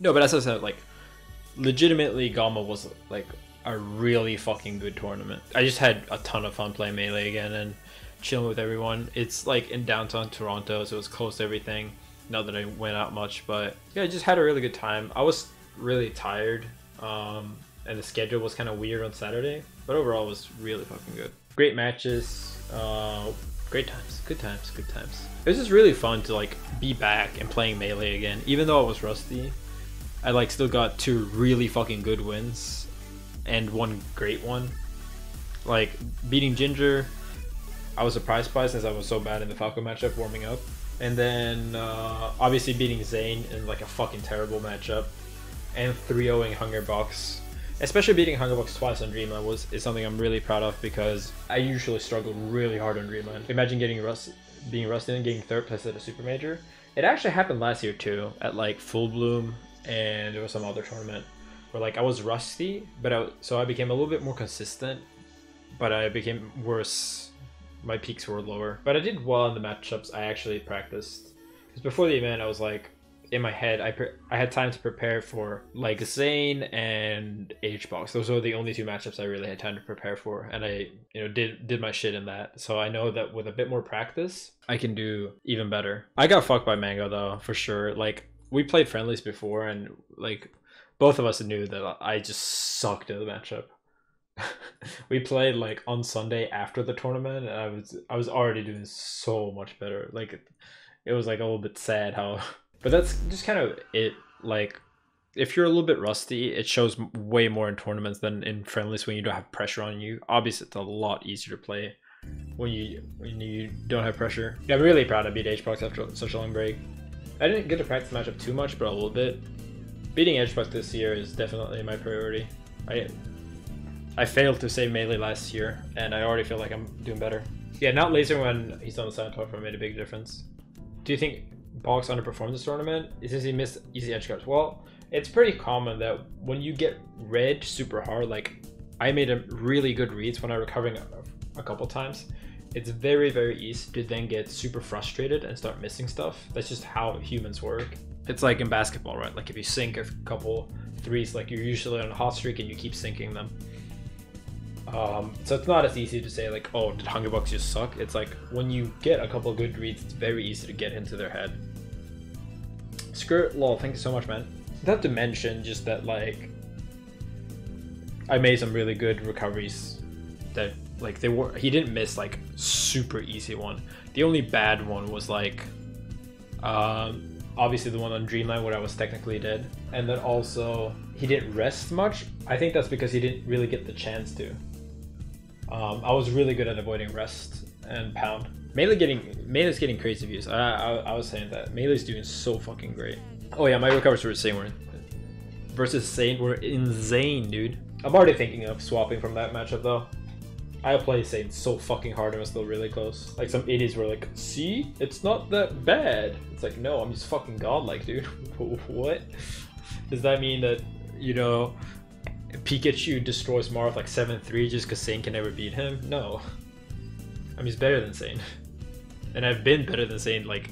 No, but as I said, like, legitimately, GOML was like a really fucking good tournament. I just had a ton of fun playing Melee again and chilling with everyone. It's like in downtown Toronto, so it was close to everything. Not that I went out much, but yeah, I just had a really good time. I was really tired, um, and the schedule was kind of weird on Saturday, but overall it was really fucking good. Great matches, uh, great times, good times, good times. It was just really fun to like be back and playing Melee again, even though I was rusty. I like still got two really fucking good wins and one great one. Like beating Ginger, I was surprised by since I was so bad in the Falco matchup warming up. And then uh, obviously beating Zain in like a fucking terrible matchup. And 3-0ing Hungrybox. Especially beating Hungrybox twice on Dreamland was is something I'm really proud of because I usually struggle really hard on Dreamland. Imagine getting rust being rusted and getting third place at a super major. It actually happened last year too, at like Full Bloom and there was some other tournament where like I was rusty, but I, so I became a little bit more consistent, but I became worse. My peaks were lower, but I did well in the matchups I actually practiced. Because before the event, I was like, in my head, I pre- I had time to prepare for like Zain and HBox. Those were the only two matchups I really had time to prepare for, and I you know did did my shit in that. So I know that with a bit more practice, I can do even better. I got fucked by Mango though for sure. Like we played friendlies before, and like both of us knew that I just sucked at the matchup. we played like on Sunday after the tournament, and I was I was already doing so much better. Like it was like a little bit sad how, but that's just kind of it. Like if you're a little bit rusty, it shows way more in tournaments than in friendlies when you don't have pressure on you. Obviously, it's a lot easier to play when you when you don't have pressure. Yeah, I'm really proud to beat HBox after such a long break. I didn't get to practice the matchup too much, but a little bit. Beating HBox this year is definitely my priority. I I failed to save melee last year, and I already feel like I'm doing better. Yeah, not laser when he's on the side top made a big difference. Do you think Box underperformed this tournament? Is Since he missed easy edge guards? Well, it's pretty common that when you get red super hard, like I made a really good reads when I recovering a couple times, it's very, very easy to then get super frustrated and start missing stuff. That's just how humans work. It's like in basketball, right? Like if you sink a couple threes, like you're usually on a hot streak and you keep sinking them. Um, so it's not as easy to say like, oh, did Hungrybox just suck? It's like when you get a couple good reads, it's very easy to get into their head. Skirt lol, thank you so much, man. Not to mention just that like I made some really good recoveries that like they were he didn't miss like super easy one. The only bad one was like um obviously the one on Dreamland where I was technically dead. And then also he didn't rest much. I think that's because he didn't really get the chance to. Um, I was really good at avoiding rest and pound. Melee getting Melee's getting crazy views. I, I, I was saying that Melee's doing so fucking great. Oh yeah, my recovers were insane. Were versus Zain were insane, dude. I'm already thinking of swapping from that matchup though. I play Zain so fucking hard and I'm still really close. Like some idiots were like, see? It's not that bad. It's like, no, I'm just fucking godlike, dude. what? Does that mean that, you know, Pikachu destroys Marth like 7-3 just because Zain can never beat him? No. I mean, he's better than Zain. And I've been better than Zain, like,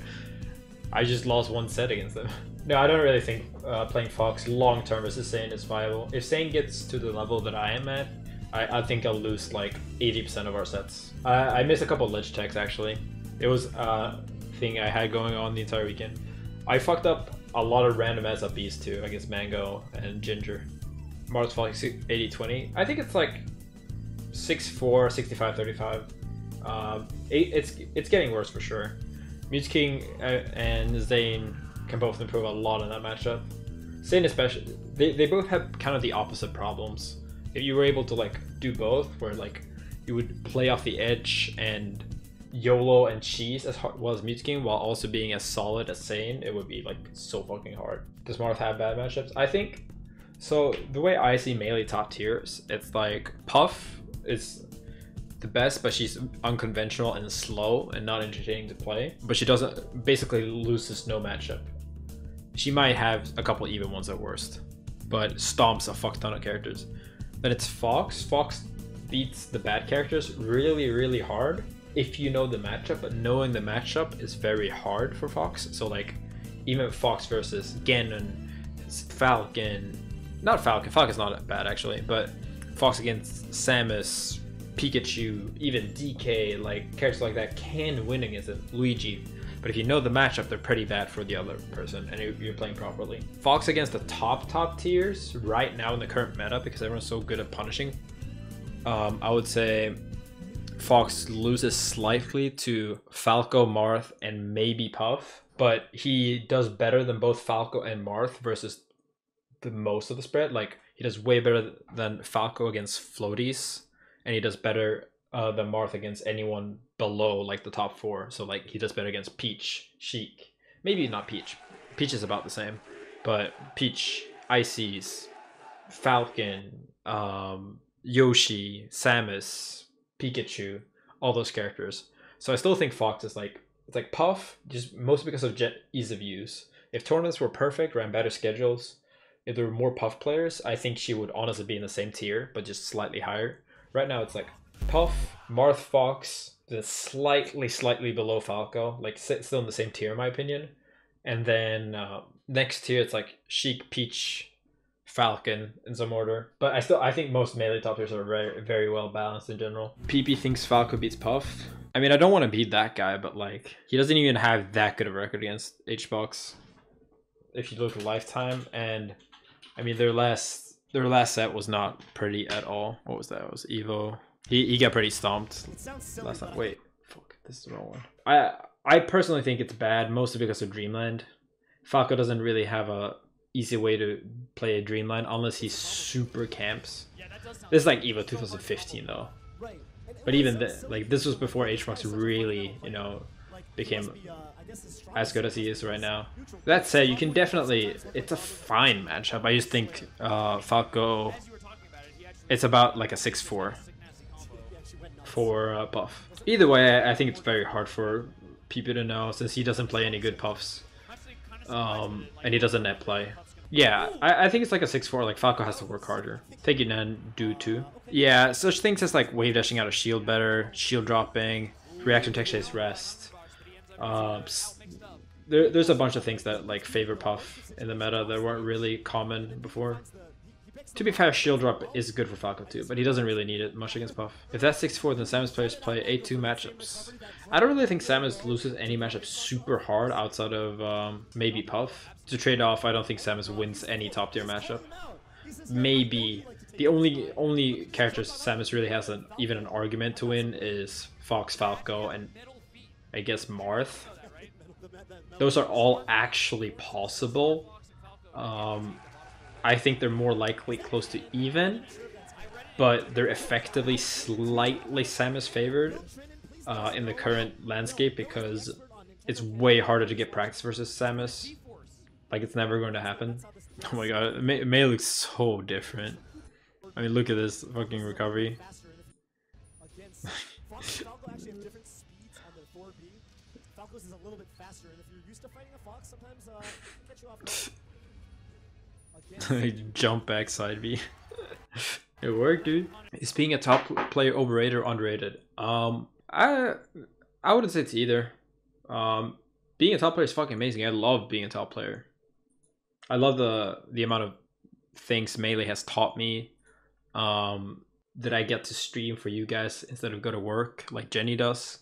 I just lost one set against them. No, I don't really think uh, playing Fox long term versus Zain is viable. If Zain gets to the level that I am at, I, I think I'll lose like 80% of our sets. I, I missed a couple ledge checks actually. It was a thing I had going on the entire weekend. I fucked up a lot of random as up beast too against Mango and Ginger. Mars Fall 80 20. I think it's like 6 4, 65 35. Um, it's, it's getting worse for sure. Mew2King uh, and Zain can both improve a lot in that matchup. Zain especially, they, they both have kind of the opposite problems if you were able to like do both, where like you would play off the edge and YOLO and cheese as hard, well as Mew2King while also being as solid as Zain, it would be like so fucking hard. Does Marth have bad matchups? I think so. The way I see melee top tiers, it's like Puff is the best, but she's unconventional and slow and not entertaining to play. But she doesn't basically loses no matchup. She might have a couple even ones at worst, but stomps a fuck ton of characters. Then it's Fox. Fox beats the bad characters really, really hard if you know the matchup, but knowing the matchup is very hard for Fox. So like even Fox versus Ganon, Falcon, not Falcon. Falcon's not bad actually, but Fox against Samus, Pikachu, even DK, like characters like that can win against it. Luigi. But if you know the matchup, they're pretty bad for the other person, and you're playing properly. Fox against the top top tiers right now in the current meta because everyone's so good at punishing. Um, I would say Fox loses slightly to Falco, Marth, and maybe Puff, but he does better than both Falco and Marth versus the most of the spread. Like he does way better than Falco against floaties, and he does better uh, than Marth against anyone below like the top four. So like he does better against Peach, Sheik, maybe not Peach. Peach is about the same, but Peach, Ices, Falcon, um, Yoshi, Samus, Pikachu, all those characters. So I still think Fox is like it's like Puff, just mostly because of jet ease of use. If tournaments were perfect, ran better schedules, if there were more Puff players, I think she would honestly be in the same tier, but just slightly higher. Right now, it's like Puff, Marth Fox, then slightly, slightly below Falco, like still in the same tier in my opinion. And then uh, next tier, it's like Sheik, Peach, Falcon in some order. But I still I think most melee top tiers are very very well balanced in general. PP thinks Falco beats Puff. I mean I don't want to beat that guy, but like he doesn't even have that good of a record against HBox. If you look at lifetime and I mean their last their last set was not pretty at all. What was that? It was Evo. He he got pretty stomped last time. Wait, fuck, this is the wrong one. I I personally think it's bad, mostly because of Dreamland. Falco doesn't really have a easy way to play a Dreamland unless he super camps. This is like Evo 2015 though. But even the, like this was before HBox really, you know, became as good as he is right now. That said, you can definitely it's a fine matchup. I just think uh, Falco it's about like a 6-4 for uh, Puff. Either way, I think it's very hard for people to know since he doesn't play any good Puffs. Um, and he doesn't net play. Yeah, I, I think it's like a 6-4, like Falco has to work harder. Take it and do too. Yeah, such things as like wave dashing out of shield better, shield dropping, reaction tech chase rest. Uh, there, there's a bunch of things that like favor Puff in the meta that weren't really common before. To be fair, shield drop is good for Falco too, but he doesn't really need it much against Puff. If that's 6-4, then Samus players play 8-2 matchups. I don't really think Samus loses any matchup super hard outside of um, maybe Puff. To trade off, I don't think Samus wins any top tier matchup. Maybe the only only characters Samus really has an, even an argument to win is Fox, Falco, and I guess Marth. Those are all actually possible. Um, I think they're more likely close to even, but they're effectively slightly Samus favored uh, in the current landscape because it's way harder to get practice versus Samus. Like it's never going to happen. Oh my god, May, May looks so different. I mean, look at this fucking recovery. Jump back side B. it worked, dude. Is being a top player overrated or underrated? Um, I I wouldn't say it's either. Um, being a top player is fucking amazing. I love being a top player. I love the the amount of things melee has taught me. Um, that I get to stream for you guys instead of go to work like Jenny does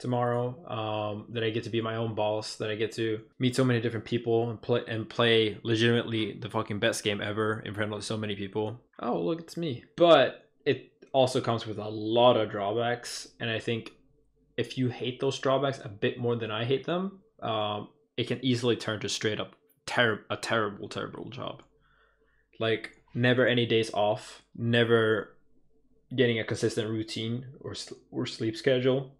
tomorrow. Um, that I get to be my own boss. That I get to meet so many different people and play and play legitimately the fucking best game ever in front of so many people. Oh look, it's me. But it also comes with a lot of drawbacks, and I think if you hate those drawbacks a bit more than I hate them, um, it can easily turn to straight up ter- a terrible, terrible job. Like never any days off, never getting a consistent routine or or sleep schedule,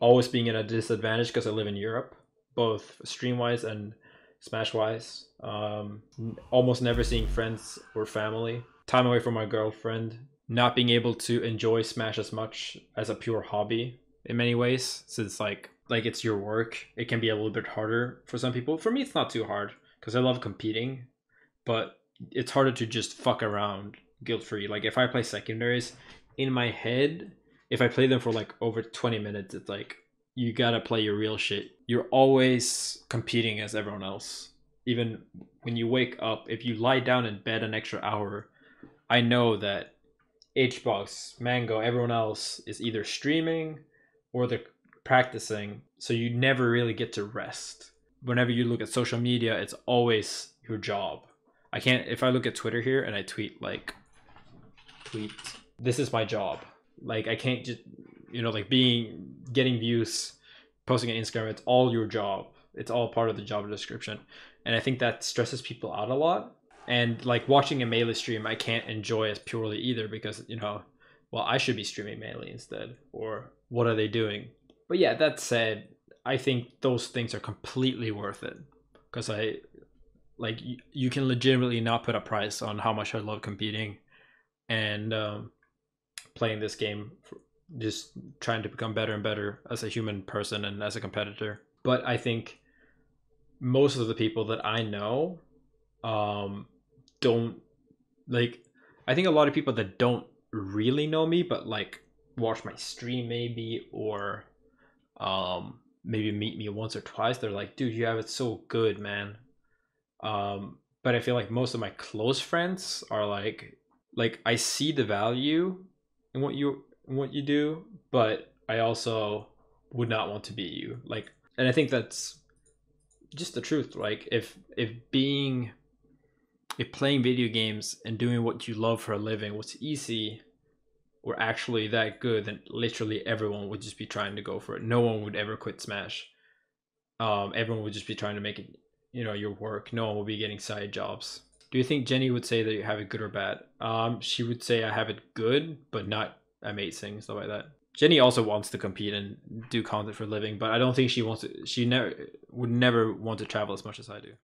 always being at a disadvantage because I live in Europe, both stream wise and smash wise. Um, almost never seeing friends or family, time away from my girlfriend, not being able to enjoy Smash as much as a pure hobby in many ways, since like like it's your work. It can be a little bit harder for some people. For me, it's not too hard because I love competing, but it's harder to just fuck around guilt free. Like if I play secondaries, in my head, if I play them for like over 20 minutes, it's like you gotta play your real shit. You're always competing as everyone else. even when you wake up, if you lie down in bed an extra hour, I know that HBox, Mango, everyone else is either streaming or they're practicing. So you never really get to rest. Whenever you look at social media, it's always your job. I can't if I look at Twitter here and I tweet like tweet this is my job. Like I can't just you know like being getting views, posting on Instagram, it's all your job. It's all part of the job description. And I think that stresses people out a lot. And like watching a melee stream, I can't enjoy as purely either because, you know, well, I should be streaming melee instead. Or what are they doing? But yeah, that said, I think those things are completely worth it. Because I like you, you can legitimately not put a price on how much I love competing and um, playing this game, just trying to become better and better as a human person and as a competitor. But I think most of the people that I know um, don't like. I think a lot of people that don't really know me, but like watch my stream maybe or um, maybe meet me once or twice, they're like, "Dude, you have it so good, man." Um, but I feel like most of my close friends are like, like I see the value what you what you do, but I also would not want to be you. Like, and I think that's just the truth. Like, if if being if playing video games and doing what you love for a living was easy or actually that good, then literally everyone would just be trying to go for it. No one would ever quit Smash. Um, everyone would just be trying to make it you know your work no one will be getting side jobs do you think jenny would say that you have it good or bad? Um she would say i have it good but not amazing stuff like that. Jenny also wants to compete and do content for a living but i don't think she wants to she never would never want to travel as much as i do